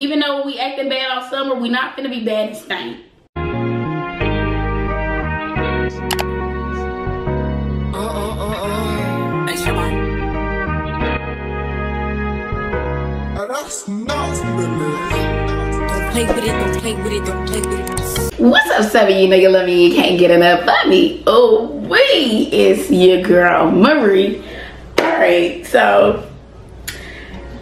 Even though we acting bad all summer, we not gonna be bad in stink. What's up, seven you nigga love me you can't get enough of me. Oh, we it's your girl Marie. Alright, so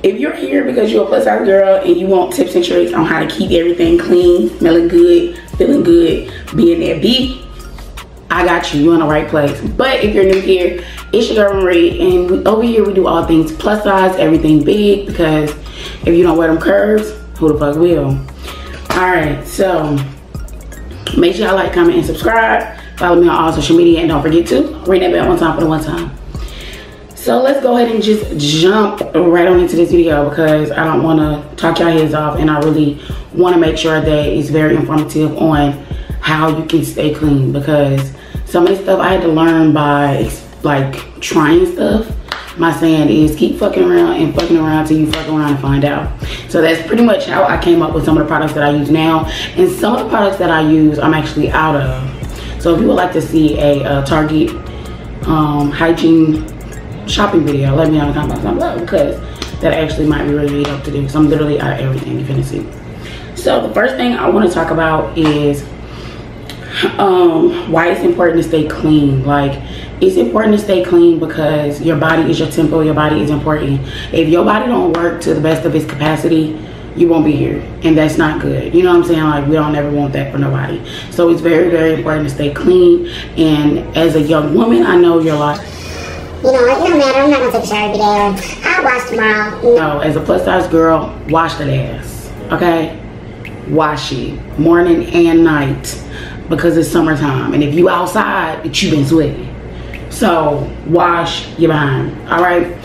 if you're here because you're a plus size girl and you want tips and tricks on how to keep everything clean, smelling good, feeling good, being that be I got you. You're in the right place. But if you're new here, it's your girl Marie, and we, over here we do all things plus size, everything big. Because if you don't wear them curves, who the fuck will? All right, so make sure y'all like, comment, and subscribe. Follow me on all social media, and don't forget to ring that bell one time for the one time. So let's go ahead and just jump right on into this video because I don't want to talk y'all heads off, and I really want to make sure that it's very informative on how you can stay clean because some of the stuff I had to learn by like trying stuff. My saying is keep fucking around and fucking around till you fuck around and find out. So that's pretty much how I came up with some of the products that I use now. And some of the products that I use, I'm actually out of. So if you would like to see a, a Target um, hygiene shopping video, let me know in the comments down below because that actually might be really dope to do. Because I'm literally out of everything you're see. So the first thing I want to talk about is um, why it's important to stay clean. Like it's important to stay clean because your body is your temple. Your body is important. If your body don't work to the best of its capacity, you won't be here and that's not good you know what i'm saying like we don't ever want that for nobody so it's very very important to stay clean and as a young woman i know you're like you know, it don't matter. I'm not gonna take a shower every day. I'll wash tomorrow. No, as a plus size girl, wash that ass. Okay? Wash it. Morning and night. Because it's summertime. And if you outside, you been sweating. So wash your behind. Alright?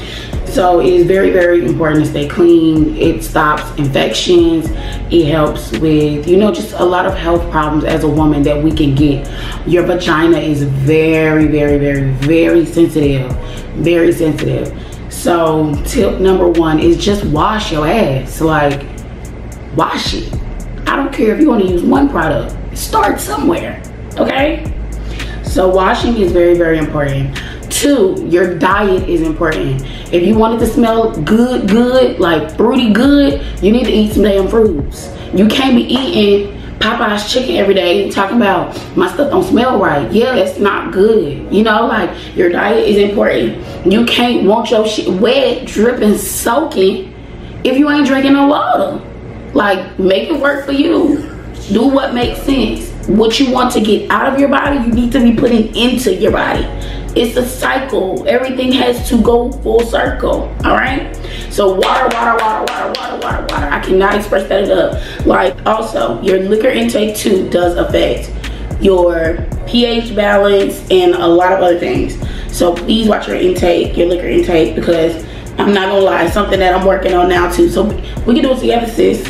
So it is very, very important to stay clean. It stops infections. It helps with, you know, just a lot of health problems as a woman that we can get. Your vagina is very, very, very, very sensitive. Very sensitive. So tip number one is just wash your ass. Like, wash it. I don't care if you want to use one product. Start somewhere. Okay? So washing is very, very important. Two, your diet is important. If you want it to smell good, good, like fruity good, you need to eat some damn fruits. You can't be eating Popeye's chicken every day talking about my stuff don't smell right. Yeah, that's not good. You know, like your diet is important. You can't want your shit wet, dripping, soaking if you ain't drinking no water. Like, make it work for you. Do what makes sense. What you want to get out of your body, you need to be putting into your body. It's a cycle. Everything has to go full circle. All right. So water, water, water, water, water, water, water. I cannot express that enough. Like also, your liquor intake too does affect your pH balance and a lot of other things. So please watch your intake, your liquor intake, because I'm not gonna lie, something that I'm working on now too. So we can do it together, sis.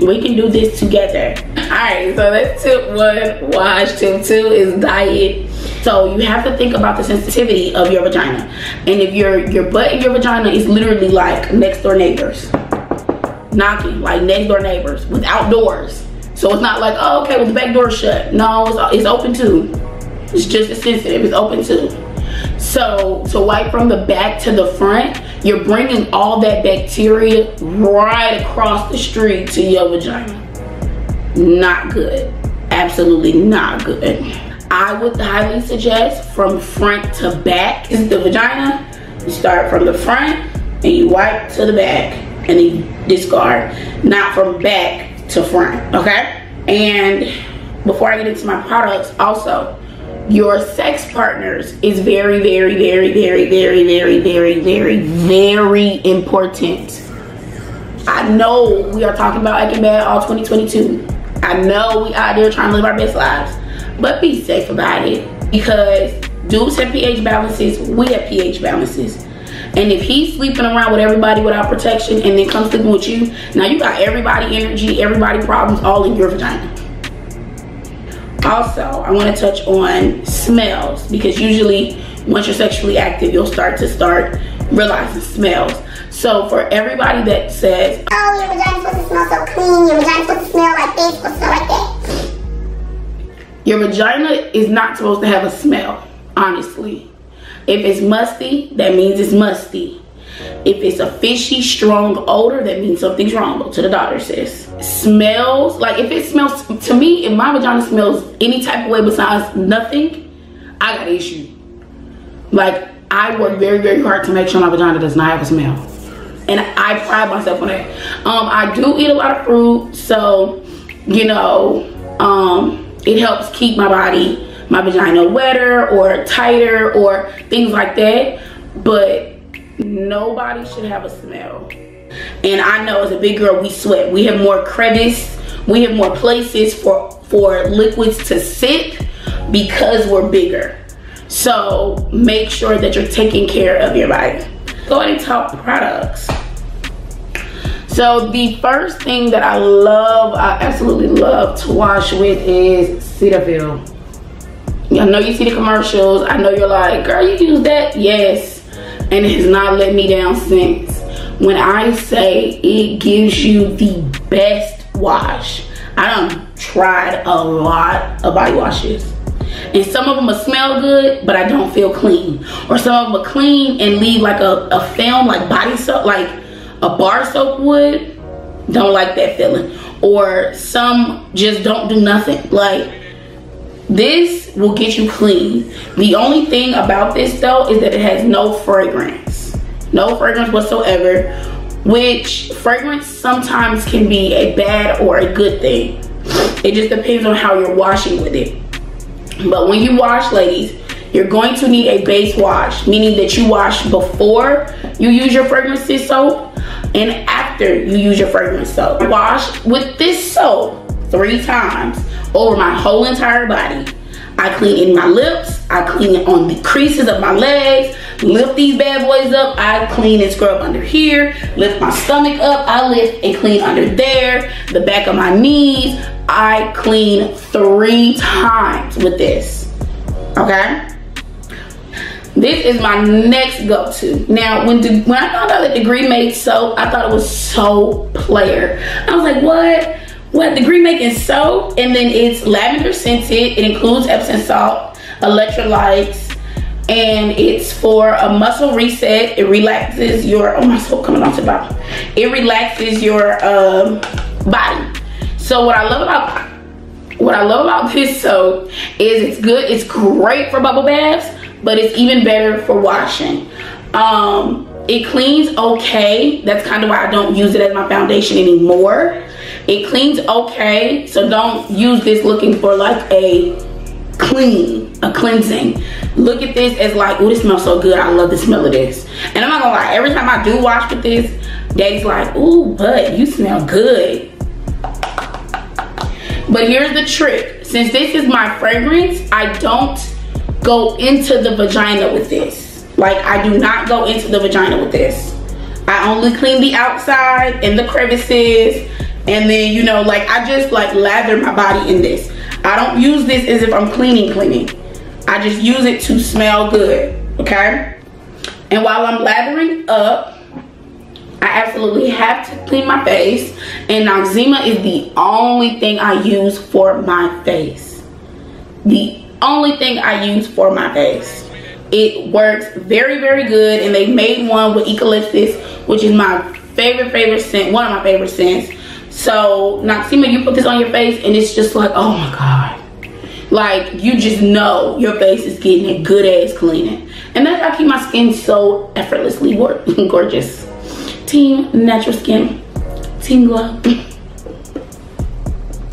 We can do this together. All right, so that's tip one, wash. Tip two is diet. So you have to think about the sensitivity of your vagina. And if your your butt and your vagina is literally like next door neighbors, knocking like next door neighbors without doors. So it's not like, oh, okay, with the back door shut. No, it's, it's open too. It's just as sensitive, it's open too. So to wipe from the back to the front, you're bringing all that bacteria right across the street to your vagina. Not good. Absolutely not good. I would highly suggest from front to back is the vagina. You start from the front and you wipe to the back and you discard, not from back to front, okay? And before I get into my products, also, your sex partners is very, very, very, very, very, very, very, very, very important. I know we are talking about acting bad all 2022. I know we out there trying to live our best lives but be safe about it because dudes have pH balances, we have pH balances. And if he's sleeping around with everybody without protection and then comes sleeping with you, now you got everybody energy, everybody problems all in your vagina. Also, I want to touch on smells because usually once you're sexually active, you'll start to start realizing smells. So for everybody that says, Oh, your vagina's supposed to smell so clean. Your vagina's supposed to smell like this, like that. Your vagina is not supposed to have a smell, honestly. If it's musty, that means it's musty. If it's a fishy, strong odor, that means something's wrong. Go to the doctor, sis. Smells, like if it smells, to me, if my vagina smells any type of way besides nothing, I got an issue. Like, I work very, very hard to make sure my vagina does not have a smell. And I pride myself on that. Um, I do eat a lot of fruit, so, you know, um, it helps keep my body, my vagina wetter or tighter or things like that. But nobody should have a smell. And I know as a big girl, we sweat. We have more crevice. We have more places for, for liquids to sit because we're bigger. So make sure that you're taking care of your body. Go ahead and talk products. So the first thing that I love, I absolutely love to wash with is Cetaphil. I know you see the commercials. I know you're like, girl, you use that? Yes. And it has not let me down since. When I say it gives you the best wash, I done tried a lot of body washes. And some of them will smell good, but I don't feel clean. Or some of them clean and leave like a, a film, like body soap, like a bar soap would. Don't like that feeling. Or some just don't do nothing. Like this will get you clean. The only thing about this though is that it has no fragrance. No fragrance whatsoever, which fragrance sometimes can be a bad or a good thing. It just depends on how you're washing with it. But when you wash, ladies, you're going to need a base wash, meaning that you wash before you use your fragrances soap and after you use your fragrance soap. Wash with this soap three times over my whole entire body. I clean in my lips, I clean it on the creases of my legs, lift these bad boys up, I clean and scrub under here, lift my stomach up, I lift and clean under there, the back of my knees, I clean three times with this, okay? This is my next go-to. Now, when, when I found out that Degree made soap, I thought it was so player. I was like, what? What, Degree making soap? And then it's lavender scented. It includes Epsom salt, electrolytes, and it's for a muscle reset. It relaxes your, oh my soap coming off the bottom. It relaxes your um, body. So what I love about what I love about this soap is it's good, it's great for bubble baths, but it's even better for washing. Um, it cleans okay. That's kind of why I don't use it as my foundation anymore. It cleans okay, so don't use this looking for like a clean, a cleansing. Look at this as like, oh, this smells so good. I love the smell of this. And I'm not gonna lie, every time I do wash with this, daddy's like, ooh, but you smell good. But here's the trick. Since this is my fragrance, I don't go into the vagina with this. Like I do not go into the vagina with this. I only clean the outside and the crevices. And then, you know, like I just like lather my body in this. I don't use this as if I'm cleaning, cleaning. I just use it to smell good, okay? And while I'm lathering up, I absolutely have to clean my face. And Noxzema is the only thing I use for my face. The only thing I use for my face. It works very, very good. And they made one with eucalyptus, which is my favorite, favorite scent. One of my favorite scents. So Noxzema, you put this on your face and it's just like, oh my God. Like you just know your face is getting a good ass cleaning. And that's how I keep my skin so effortlessly gorgeous. Team Natural Skin. Team Glow.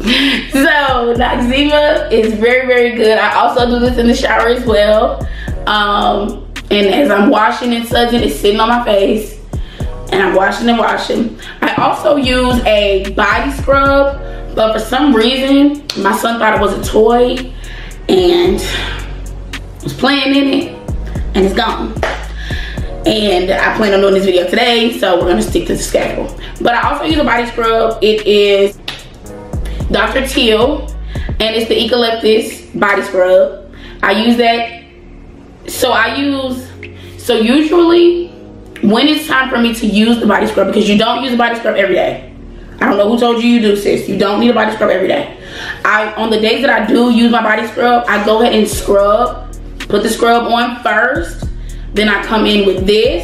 so Noxzema is very, very good. I also do this in the shower as well. Um, and as I'm washing and sudsing, it's sitting on my face. And I'm washing and washing. I also use a body scrub, but for some reason, my son thought it was a toy and was playing in it and it's gone and I plan on doing this video today, so we're gonna stick to the schedule. But I also use a body scrub. It is Dr. Teal, and it's the eucalyptus body scrub. I use that, so I use, so usually when it's time for me to use the body scrub because you don't use the body scrub every day. I don't know who told you you do, sis. You don't need a body scrub every day. I on the days that I do use my body scrub, I go ahead and scrub, put the scrub on first. Then I come in with this,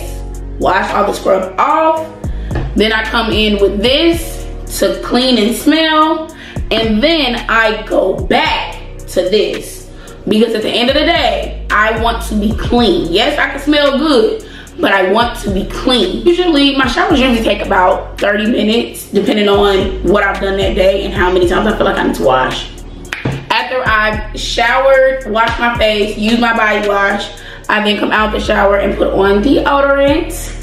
wash all the scrub off. Then I come in with this to clean and smell. And then I go back to this. Because at the end of the day, I want to be clean. Yes, I can smell good, but I want to be clean. Usually, my showers usually take about 30 minutes, depending on what I've done that day and how many times I feel like I need to wash. After I've showered, washed my face, used my body wash, I then come out the shower and put on deodorant.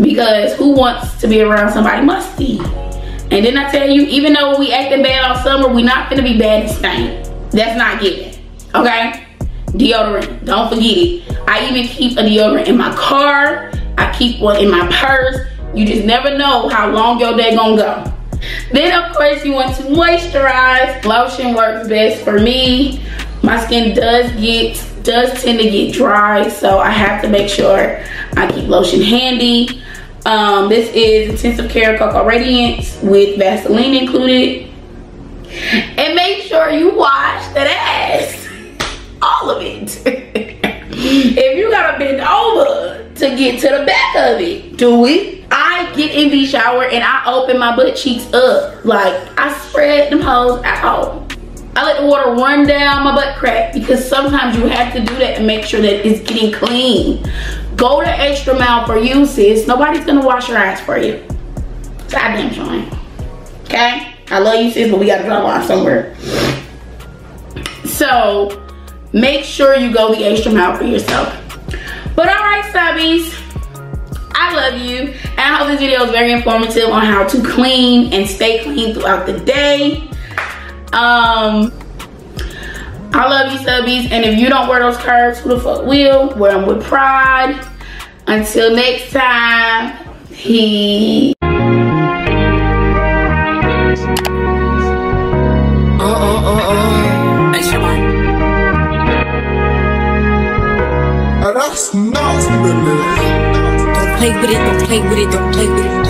Because who wants to be around somebody musty? And then I tell you, even though we acting bad all summer, we not gonna be bad and stink. That's not given, okay? Deodorant, don't forget it. I even keep a deodorant in my car. I keep one in my purse. You just never know how long your day gonna go. Then of course you want to moisturize. Lotion works best for me. My skin does get, does tend to get dry, so I have to make sure I keep lotion handy. Um, this is Intensive Care Cocoa Radiance with Vaseline included. And make sure you wash that ass. All of it. if you gotta bend over to get to the back of it, do it. I get in the shower and I open my butt cheeks up. Like, I spread them hoes out. I let the water run down my butt crack because sometimes you have to do that and make sure that it's getting clean. Go the extra mile for you, sis. Nobody's gonna wash your ass for you. God damn showing. Okay? I love you, sis, but we gotta draw a somewhere. So, make sure you go the extra mile for yourself. But alright, subbies. I love you. And I hope this video is very informative on how to clean and stay clean throughout the day. Um, I love you, subbies. And if you don't wear those curves, who the fuck will? Wear them with pride. Until next time, he. That's nasty, Don't play with it, don't play with it, don't play with it.